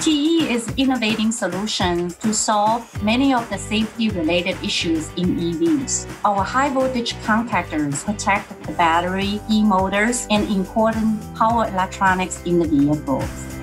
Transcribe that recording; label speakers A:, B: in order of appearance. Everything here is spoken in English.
A: TE is innovating solutions to solve many of the safety related issues in EVs. Our high voltage contactors protect the battery, e motors, and important power electronics in the vehicles.